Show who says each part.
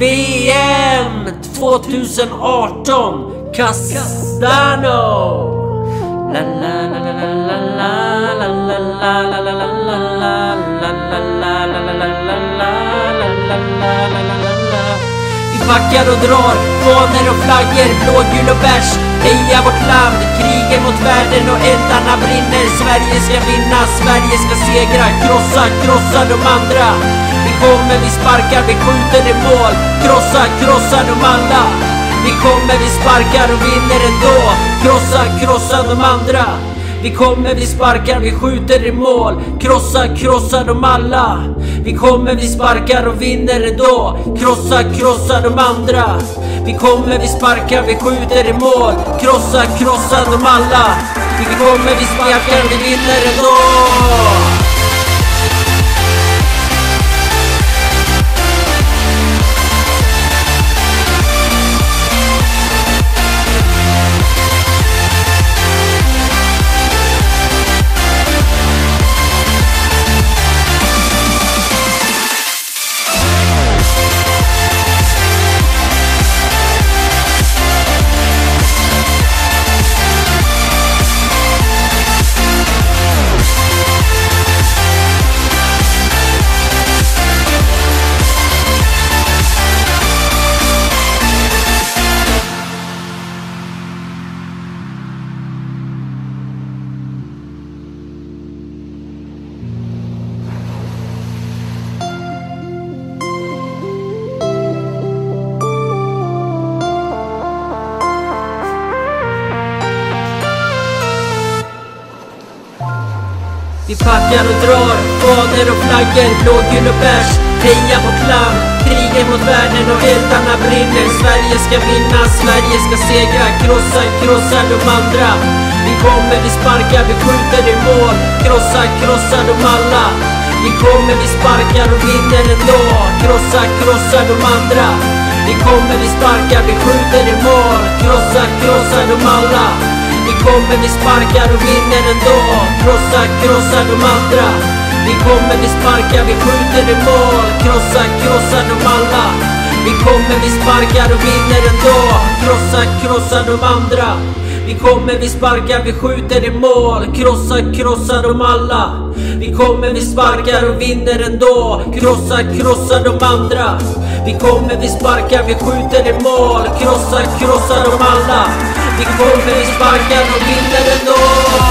Speaker 1: VM 2018 Castano La la la la la la la la la la la Vi backar och drar, faner och flaggor, blågul och bärs Heja vårt land, krigen mot världen och eldarna brinner Sverige ska vinna, Sverige ska segra, krossa, krossa de andra kommer, vi sparkar, vi skjuter i mål. Krossa, krossa de alla Vi kommer, vi sparkar och vinner ändå. Krossa, krossa de andra. Vi kommer, vi sparkar, vi skjuter i mål. Krossa, krossa dem alla. Vi kommer, vi sparkar och vinner ändå. Krossa, krossa de andra. Vi kommer, vi sparkar, vi skjuter i mål. Krossa, krossa dem alla. Vi kommer, vi sparkar, vi vinner ändå. Vi packar och drar, fader och flaggor, blågul och bärs. Heja vårt land, krigen mot världen och eldarna brinner. Sverige ska vinna, Sverige ska segra, krossa, krossa de andra. Vi kommer, vi sparkar, vi skjuter i mål. Krossa, krossa de alla. Vi kommer, vi sparkar och vinner ändå. Krossa, krossa de andra. Vi kommer, vi sparkar, vi skjuter i mål. Krossa, krossa de alla kommer, vi sparkar och vinner ändå. Krossa, krossa de andra. Vi kommer, vi sparkar, vi skjuter i mål. Krossa, krossa de alla. Vi kommer, vi sparkar och vinner ändå. Krossa, krossa de andra. Vi kommer, vi sparkar, vi skjuter i mål. Krossa, krossa de alla. Vi kommer, vi sparkar och vinner ändå. Krossa, krossa de andra. Vi kommer, vi sparkar, vi skjuter i mål. Krossa, krossa de alla vi kommer, vi sparkar och vinner ändå.